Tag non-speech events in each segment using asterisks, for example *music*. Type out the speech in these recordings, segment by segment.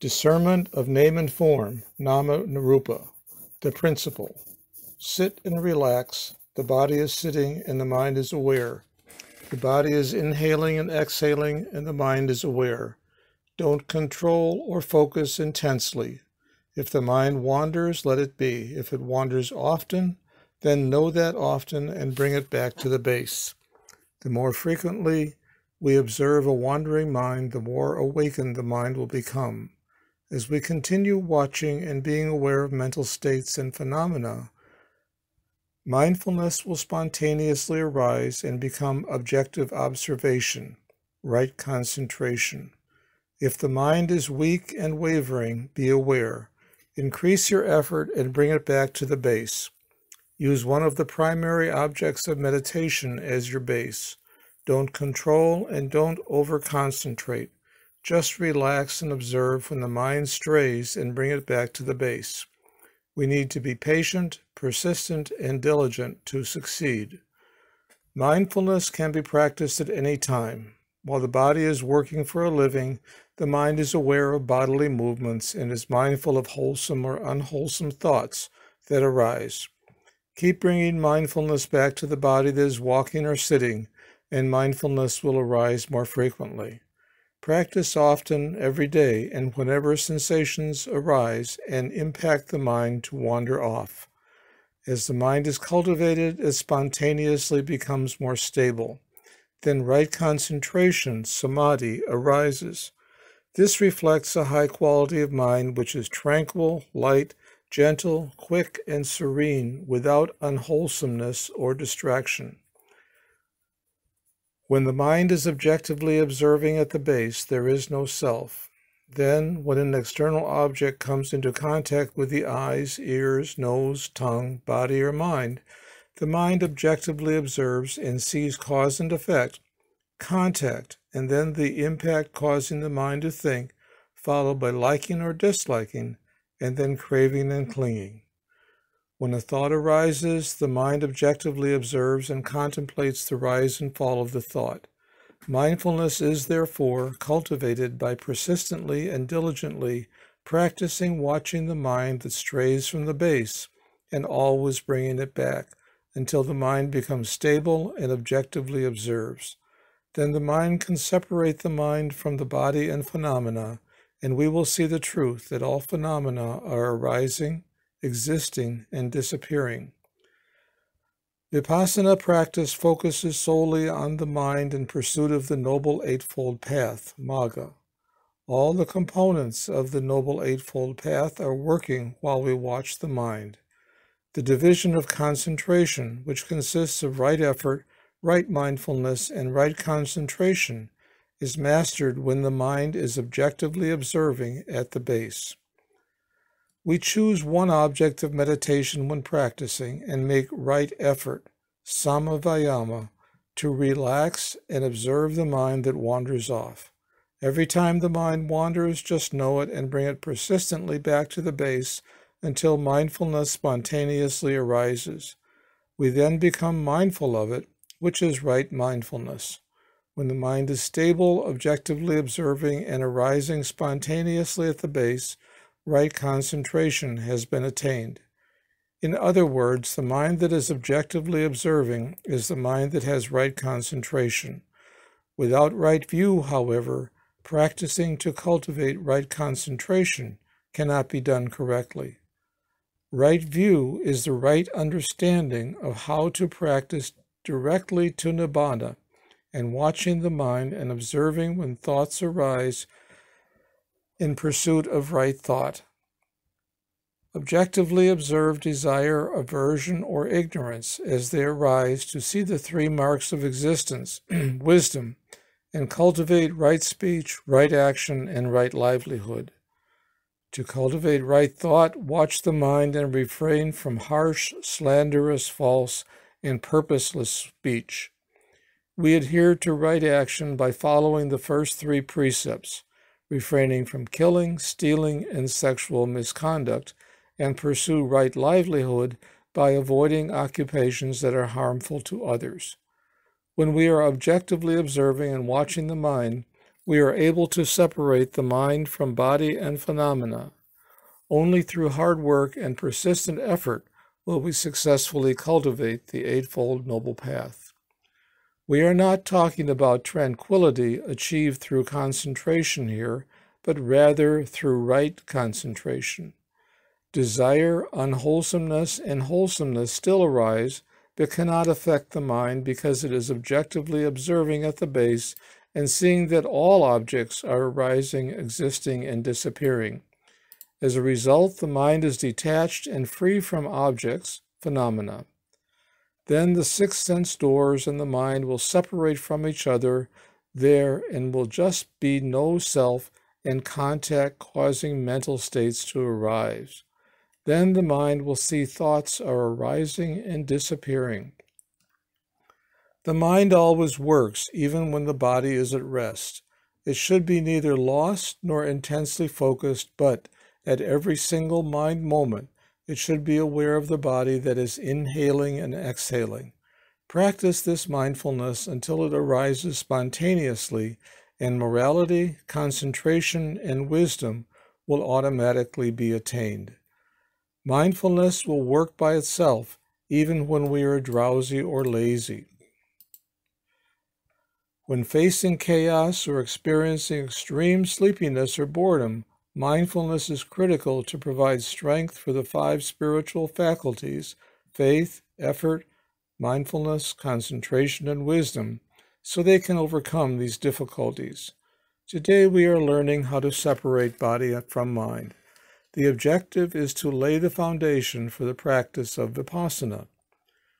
Discernment of name and form, nama narupa, the principle. Sit and relax. The body is sitting and the mind is aware. The body is inhaling and exhaling and the mind is aware. Don't control or focus intensely. If the mind wanders, let it be. If it wanders often, then know that often and bring it back to the base. The more frequently we observe a wandering mind, the more awakened the mind will become. As we continue watching and being aware of mental states and phenomena, mindfulness will spontaneously arise and become objective observation, right concentration. If the mind is weak and wavering, be aware. Increase your effort and bring it back to the base. Use one of the primary objects of meditation as your base. Don't control and don't over concentrate. Just relax and observe when the mind strays and bring it back to the base. We need to be patient, persistent, and diligent to succeed. Mindfulness can be practiced at any time. While the body is working for a living, the mind is aware of bodily movements and is mindful of wholesome or unwholesome thoughts that arise. Keep bringing mindfulness back to the body that is walking or sitting, and mindfulness will arise more frequently. Practice often every day and whenever sensations arise and impact the mind to wander off. As the mind is cultivated, it spontaneously becomes more stable. Then right concentration, samadhi, arises. This reflects a high quality of mind which is tranquil, light, gentle, quick, and serene without unwholesomeness or distraction. When the mind is objectively observing at the base, there is no self. Then, when an external object comes into contact with the eyes, ears, nose, tongue, body, or mind, the mind objectively observes and sees cause and effect, contact, and then the impact causing the mind to think, followed by liking or disliking, and then craving and clinging. When a thought arises, the mind objectively observes and contemplates the rise and fall of the thought. Mindfulness is therefore cultivated by persistently and diligently practicing watching the mind that strays from the base and always bringing it back until the mind becomes stable and objectively observes. Then the mind can separate the mind from the body and phenomena, and we will see the truth that all phenomena are arising, existing, and disappearing. Vipassana practice focuses solely on the mind in pursuit of the Noble Eightfold Path, Magga. All the components of the Noble Eightfold Path are working while we watch the mind. The division of concentration, which consists of right effort, right mindfulness, and right concentration, is mastered when the mind is objectively observing at the base. We choose one object of meditation when practicing and make right effort, samavayama, to relax and observe the mind that wanders off. Every time the mind wanders, just know it and bring it persistently back to the base until mindfulness spontaneously arises. We then become mindful of it, which is right mindfulness. When the mind is stable, objectively observing and arising spontaneously at the base, right concentration has been attained. In other words, the mind that is objectively observing is the mind that has right concentration. Without right view, however, practicing to cultivate right concentration cannot be done correctly. Right view is the right understanding of how to practice directly to nibbana and watching the mind and observing when thoughts arise in pursuit of right thought. Objectively observe desire, aversion, or ignorance as they arise to see the three marks of existence, *clears throat* wisdom, and cultivate right speech, right action, and right livelihood. To cultivate right thought, watch the mind and refrain from harsh, slanderous, false, and purposeless speech. We adhere to right action by following the first three precepts refraining from killing, stealing, and sexual misconduct, and pursue right livelihood by avoiding occupations that are harmful to others. When we are objectively observing and watching the mind, we are able to separate the mind from body and phenomena. Only through hard work and persistent effort will we successfully cultivate the Eightfold Noble Path. We are not talking about tranquility achieved through concentration here, but rather through right concentration. Desire, unwholesomeness, and wholesomeness still arise, but cannot affect the mind because it is objectively observing at the base and seeing that all objects are arising, existing, and disappearing. As a result, the mind is detached and free from objects, phenomena. Then the six sense doors in the mind will separate from each other there and will just be no self and contact causing mental states to arise. Then the mind will see thoughts are arising and disappearing. The mind always works, even when the body is at rest. It should be neither lost nor intensely focused, but at every single mind moment, it should be aware of the body that is inhaling and exhaling. Practice this mindfulness until it arises spontaneously, and morality, concentration, and wisdom will automatically be attained. Mindfulness will work by itself even when we are drowsy or lazy. When facing chaos or experiencing extreme sleepiness or boredom, mindfulness is critical to provide strength for the five spiritual faculties faith, effort, mindfulness, concentration, and wisdom so they can overcome these difficulties. Today we are learning how to separate body from mind. The objective is to lay the foundation for the practice of vipassana.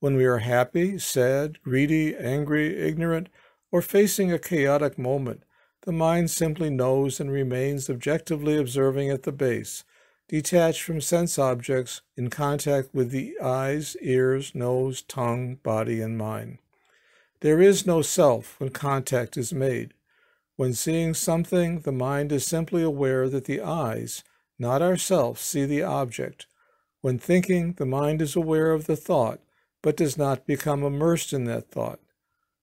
When we are happy, sad, greedy, angry, ignorant, or facing a chaotic moment, the mind simply knows and remains objectively observing at the base, detached from sense objects in contact with the eyes, ears, nose, tongue, body, and mind. There is no self when contact is made. When seeing something, the mind is simply aware that the eyes, not ourselves, see the object. When thinking, the mind is aware of the thought, but does not become immersed in that thought.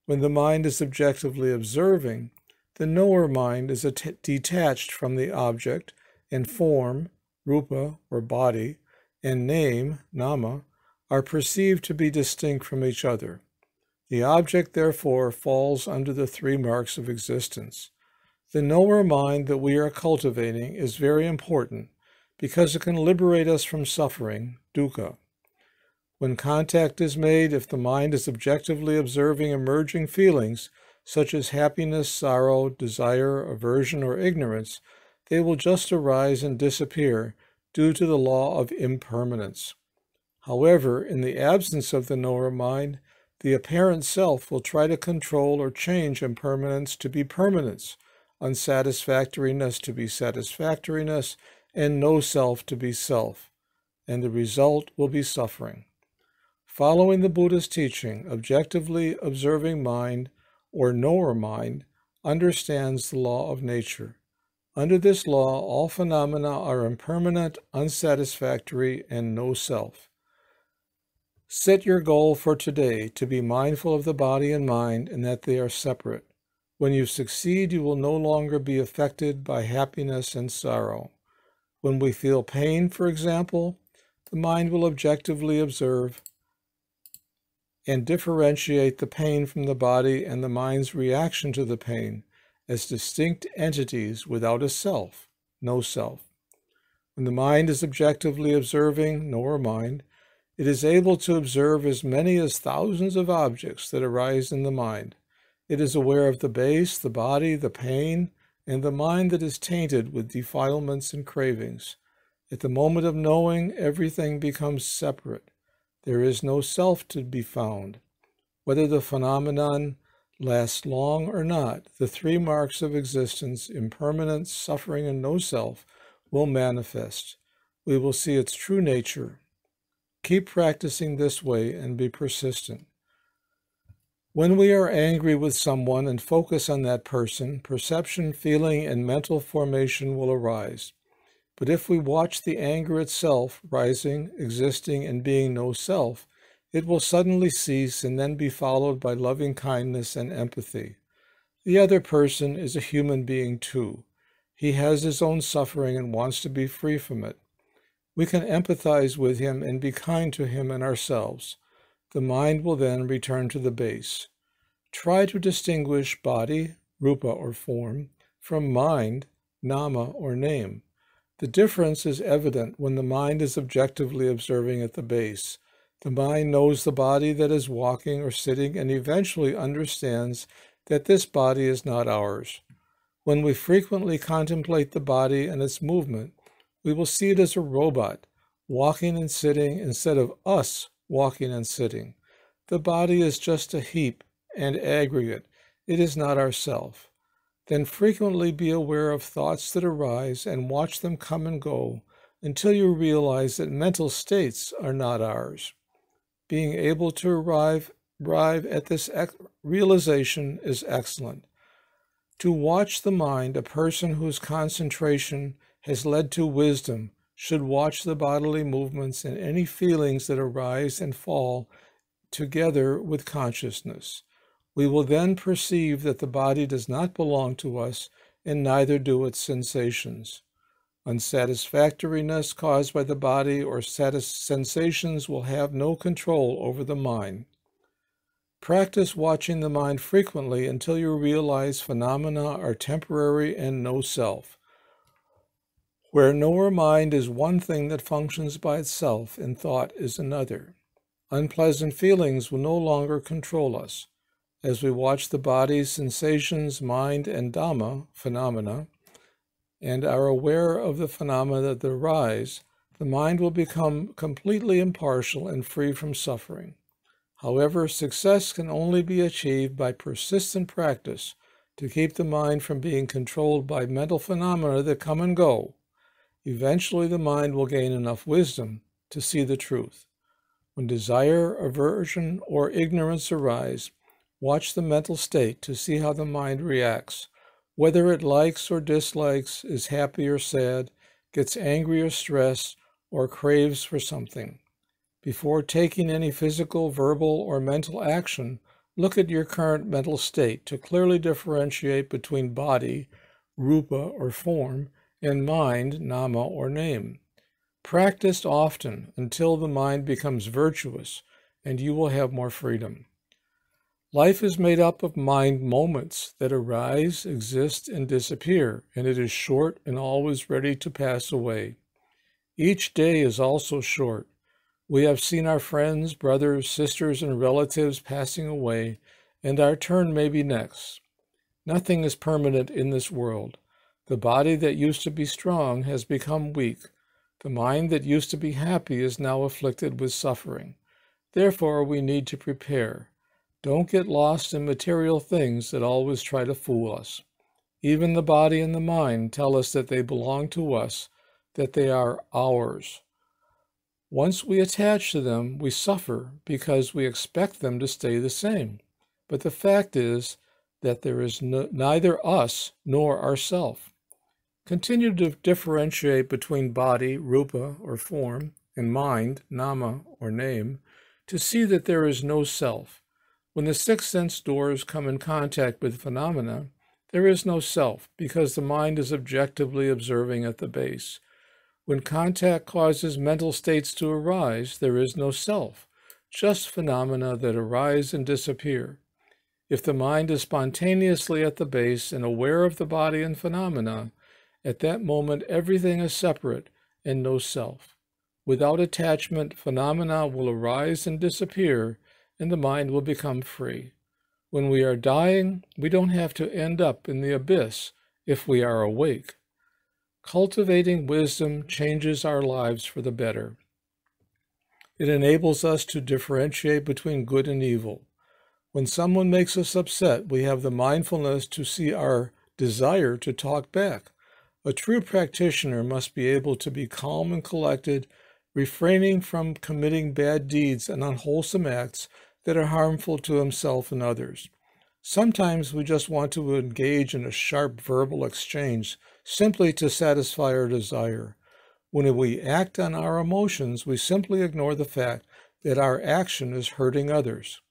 When the mind is objectively observing, the knower mind is detached from the object, and form, rupa or body, and name, nama, are perceived to be distinct from each other. The object, therefore, falls under the three marks of existence. The knower mind that we are cultivating is very important because it can liberate us from suffering, dukkha. When contact is made, if the mind is objectively observing emerging feelings, such as happiness, sorrow, desire, aversion, or ignorance, they will just arise and disappear due to the law of impermanence. However, in the absence of the knower mind, the apparent self will try to control or change impermanence to be permanence, unsatisfactoriness to be satisfactoriness, and no self to be self, and the result will be suffering. Following the Buddha's teaching, objectively observing mind or knower mind understands the law of nature. Under this law, all phenomena are impermanent, unsatisfactory, and no self. Set your goal for today to be mindful of the body and mind and that they are separate. When you succeed, you will no longer be affected by happiness and sorrow. When we feel pain, for example, the mind will objectively observe and differentiate the pain from the body and the mind's reaction to the pain as distinct entities without a self, no self. When the mind is objectively observing, knower mind, it is able to observe as many as thousands of objects that arise in the mind. It is aware of the base, the body, the pain, and the mind that is tainted with defilements and cravings. At the moment of knowing, everything becomes separate. There is no self to be found. Whether the phenomenon lasts long or not, the three marks of existence, impermanence, suffering, and no self, will manifest. We will see its true nature. Keep practicing this way and be persistent. When we are angry with someone and focus on that person, perception, feeling, and mental formation will arise. But if we watch the anger itself rising, existing, and being no self, it will suddenly cease and then be followed by loving kindness and empathy. The other person is a human being too. He has his own suffering and wants to be free from it. We can empathize with him and be kind to him and ourselves. The mind will then return to the base. Try to distinguish body, rupa or form, from mind, nama or name. The difference is evident when the mind is objectively observing at the base. The mind knows the body that is walking or sitting and eventually understands that this body is not ours. When we frequently contemplate the body and its movement, we will see it as a robot, walking and sitting instead of us walking and sitting. The body is just a heap and aggregate. It is not ourself. Then frequently be aware of thoughts that arise and watch them come and go until you realize that mental states are not ours. Being able to arrive, arrive at this realization is excellent. To watch the mind, a person whose concentration has led to wisdom should watch the bodily movements and any feelings that arise and fall together with consciousness. We will then perceive that the body does not belong to us, and neither do its sensations. Unsatisfactoriness caused by the body or sensations will have no control over the mind. Practice watching the mind frequently until you realize phenomena are temporary and no self. Where knower mind is one thing that functions by itself and thought is another. Unpleasant feelings will no longer control us. As we watch the body's sensations, mind, and Dhamma phenomena, and are aware of the phenomena that arise, the mind will become completely impartial and free from suffering. However, success can only be achieved by persistent practice to keep the mind from being controlled by mental phenomena that come and go. Eventually, the mind will gain enough wisdom to see the truth. When desire, aversion, or ignorance arise, Watch the mental state to see how the mind reacts, whether it likes or dislikes, is happy or sad, gets angry or stressed, or craves for something. Before taking any physical, verbal, or mental action, look at your current mental state to clearly differentiate between body, rupa or form, and mind, nama or name. Practice often until the mind becomes virtuous, and you will have more freedom. Life is made up of mind moments that arise, exist, and disappear, and it is short and always ready to pass away. Each day is also short. We have seen our friends, brothers, sisters, and relatives passing away, and our turn may be next. Nothing is permanent in this world. The body that used to be strong has become weak. The mind that used to be happy is now afflicted with suffering. Therefore, we need to prepare. Don't get lost in material things that always try to fool us. Even the body and the mind tell us that they belong to us, that they are ours. Once we attach to them, we suffer because we expect them to stay the same. But the fact is that there is no, neither us nor ourself. Continue to differentiate between body, rupa or form, and mind, nama or name, to see that there is no self. When the six sense doors come in contact with phenomena, there is no self because the mind is objectively observing at the base. When contact causes mental states to arise, there is no self, just phenomena that arise and disappear. If the mind is spontaneously at the base and aware of the body and phenomena, at that moment everything is separate and no self. Without attachment, phenomena will arise and disappear and the mind will become free. When we are dying, we don't have to end up in the abyss if we are awake. Cultivating wisdom changes our lives for the better. It enables us to differentiate between good and evil. When someone makes us upset, we have the mindfulness to see our desire to talk back. A true practitioner must be able to be calm and collected, refraining from committing bad deeds and unwholesome acts that are harmful to himself and others. Sometimes we just want to engage in a sharp verbal exchange simply to satisfy our desire. When we act on our emotions, we simply ignore the fact that our action is hurting others.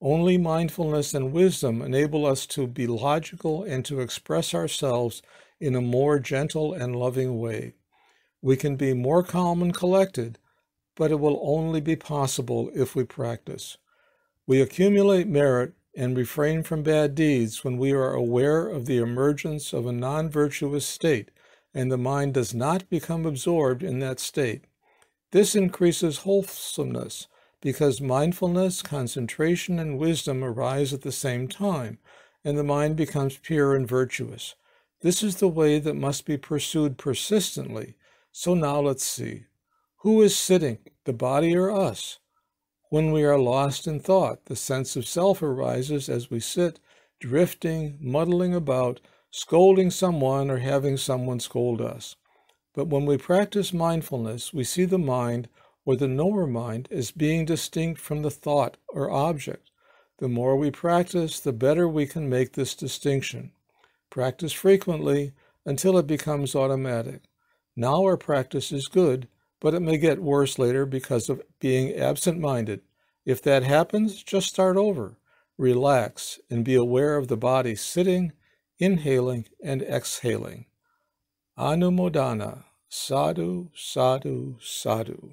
Only mindfulness and wisdom enable us to be logical and to express ourselves in a more gentle and loving way. We can be more calm and collected, but it will only be possible if we practice. We accumulate merit and refrain from bad deeds when we are aware of the emergence of a non virtuous state and the mind does not become absorbed in that state. This increases wholesomeness because mindfulness, concentration, and wisdom arise at the same time, and the mind becomes pure and virtuous. This is the way that must be pursued persistently. So now let's see. Who is sitting, the body or us? When we are lost in thought, the sense of self arises as we sit, drifting, muddling about, scolding someone or having someone scold us. But when we practice mindfulness, we see the mind or the knower mind as being distinct from the thought or object. The more we practice, the better we can make this distinction. Practice frequently until it becomes automatic. Now our practice is good, but it may get worse later because of being absent minded. If that happens, just start over. Relax and be aware of the body sitting, inhaling, and exhaling. Anumodana, sadhu, sadhu, sadhu.